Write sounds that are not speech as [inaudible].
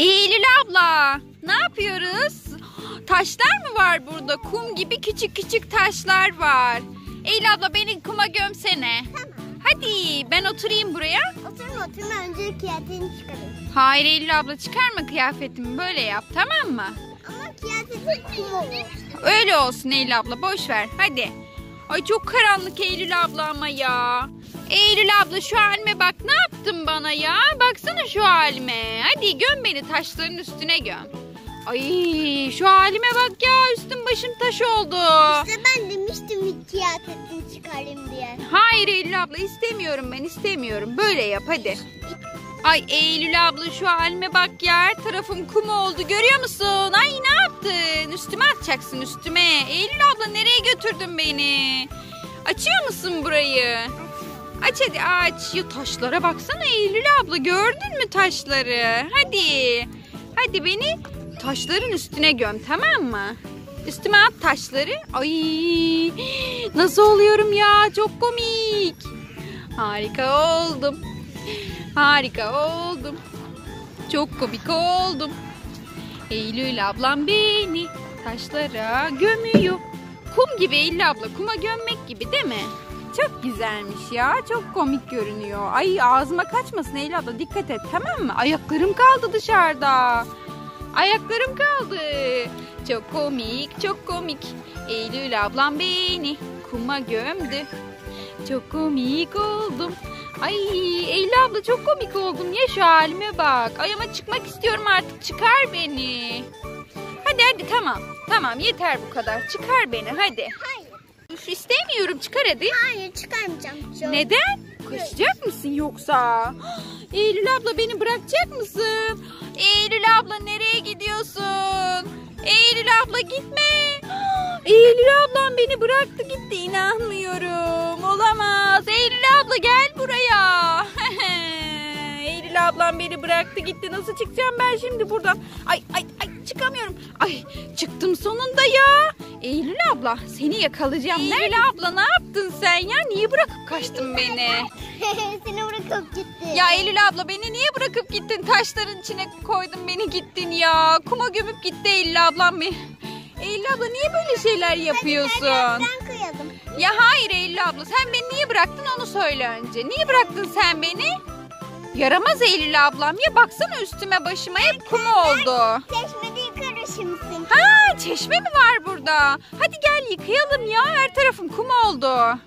Eylül abla ne yapıyoruz? Taşlar mı var burada? Kum gibi küçük küçük taşlar var. Eylül abla beni kuma gömsene. Tamam. Hadi ben oturayım buraya. Oturma oturma önce kıyafetini çıkarayım. Hayır Eylül abla çıkarma kıyafetimi böyle yap tamam mı? Ama kıyafetin kum olur. Öyle olsun Eylül abla boş ver hadi. Ay çok karanlık Eylül abla ama ya. Eylül abla şu halime bak ne yaptın bana ya? Baksana şu halime. Hadi göm beni taşların üstüne göm. Ay şu halime bak ya üstüm başım taş oldu. İşte ben demiştim bir kıyafetini çıkarayım diye. Hayır Eylül abla istemiyorum ben istemiyorum. Böyle yap hadi. Ay Eylül abla şu halime bak ya her tarafım kum oldu görüyor musun? Ay ne yaptın? Üstüme atacaksın üstüme. Eylül abla nereye götürdün beni? Açıyor musun burayı? Aç hadi aç. Ya taşlara baksana Eylül abla gördün mü taşları? Hadi. Hadi beni taşların üstüne göm tamam mı? Üstüme at taşları. Ay nasıl oluyorum ya çok komik. Harika oldum. Harika oldum. Çok komik oldum. Eylül ablam beni taşlara gömüyor. Kum gibi Eylül abla kuma gömmek gibi değil mi? Çok güzelmiş ya. Çok komik görünüyor. Ay ağzıma kaçmasın Eylül abla dikkat et tamam mı? Ayaklarım kaldı dışarıda. Ayaklarım kaldı. Çok komik, çok komik. Eylül ablam beni kuma gömdü. Çok komik oldum. Ay Eylül abla çok komik oldum. Ya şu halime bak. Ay ama çıkmak istiyorum artık. Çıkar beni. Hadi hadi tamam. Tamam yeter bu kadar. Çıkar beni hadi. Hayır. Üf, istemiyorum çıkar hadi. Hayır çıkarmayacağım. Çok. Neden? Kaçacak mısın yoksa? [gasps] Eylül abla beni bırakacak mısın? Eylül abla nereye gidiyorsun? Eylül abla gitme. [gasps] Eylül ablam beni bıraktı gitti inanmıyorum. Olamaz. Eylül abla gel buraya. Ablam beni bıraktı gitti. Nasıl çıkacağım ben şimdi buradan? Ay ay ay çıkamıyorum. Ay çıktım sonunda ya. Eylül abla seni yakalayacağım. Eylül abla ne yaptın sen ya? Niye bırakıp kaçtın beni? [laughs] Seni bırakıp gitti. Ya Eylül abla beni niye bırakıp gittin? Taşların içine koydun beni gittin ya. Kuma gömüp gitti Eylül ablam beni. Eylül abla niye böyle şeyler yapıyorsun? Ben kıyalım. Ya hayır Eylül abla sen beni niye bıraktın onu söyle önce. Niye bıraktın sen beni? Yaramaz Eylül ablam ya baksana üstüme başıma hep kum oldu. Çeşmede yıkarışımsın. Ha çeşme mi var burada? Hadi gel yıkayalım ya her tarafım kum oldu.